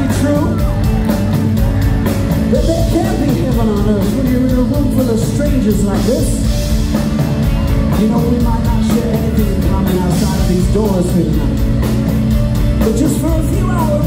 be true? That there can't be heaven on earth when you're in a room full of strangers like this? You know, we might not share anything in common outside of these doors here tonight. But just for a few hours,